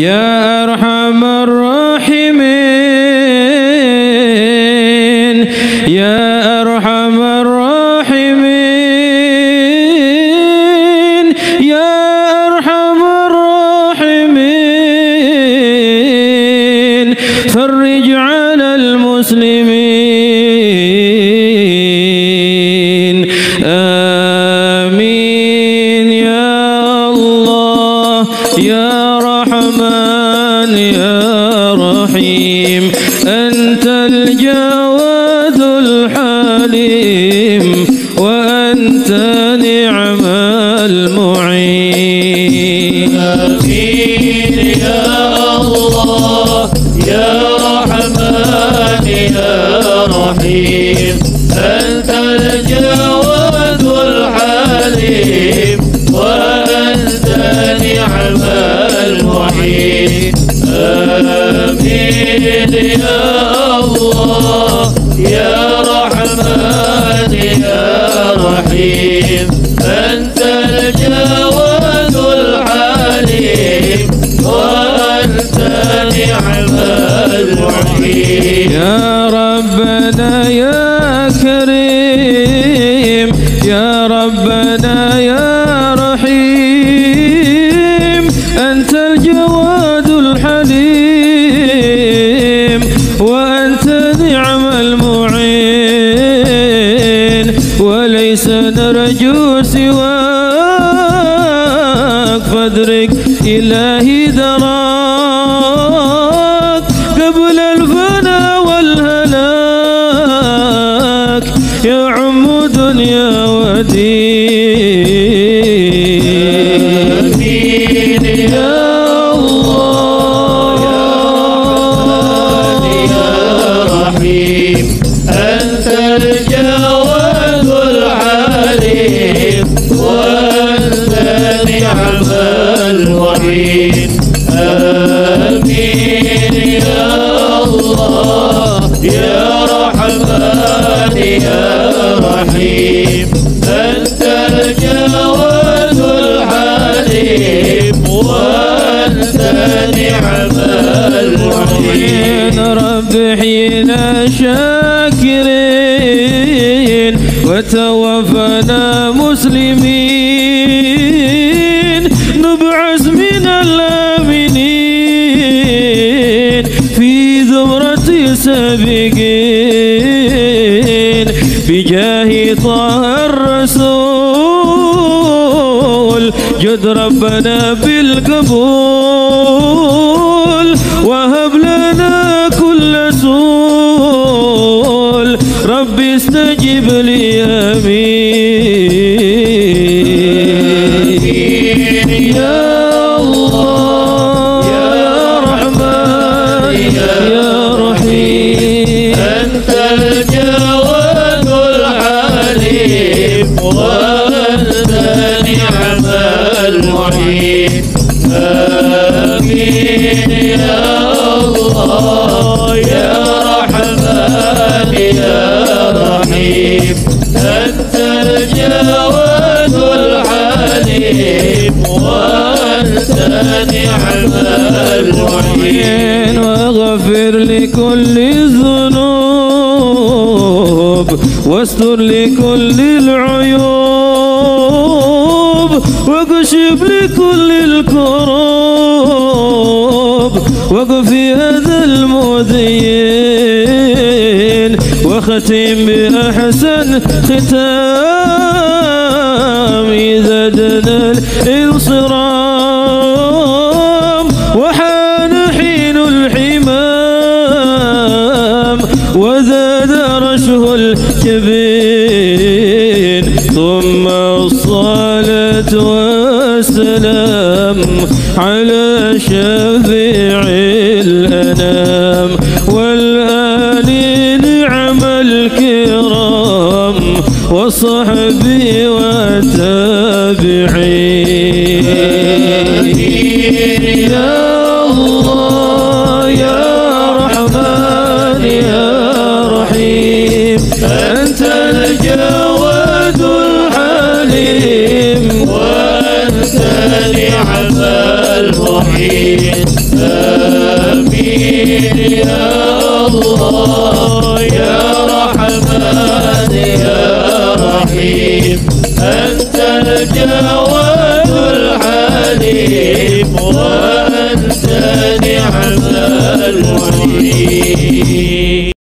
يا أرحم الراحمين يا أرحم الراحمين يا أرحم الراحمين. فرج على المسلمين. يا رحيم. أنت الجواد الحليم وأنت نعم المعين. آمين يا الله يا رحمن يا رحيم. أنت الجواد الحليم وأنت نعم المعين. يا ربنا يا كريم يا ربنا يا رحيم أنت الجواد الحليم. سواك فادرك إلهي دراك. قبل الفنا والهلاك يا عم دنيا ودين نعم المعين آمين يا الله يا رحمن يا رحيم أنت الجواد الحليم وأنت نعم المعين رب حينا شاكرين وتوفنا مسلمين. نبعث من الآمنين في زمرة سابقين. بجاه طه الرسول جد ربنا بالقبول. وهب لنا كل سول. ربي استجب لي أنت الجواد الحليم وأنت نعم المعين آمين يا الله يا رحمن يا رحيم أنت الجواد الحليم وأنت نعم المعين واغفر لكل الذنوب واستر لكل العيوب واكشف لكل الكروب واقفي هذا المؤذين وختم بأحسن ختام. وزاد رشه الجبين ثم الصلاة والسلام على شفيع الأنام. والآل نعم الكرام وصحبي والتابعين آمين يا الله يا رحمن يا رحيم أنت الجواد الحليم.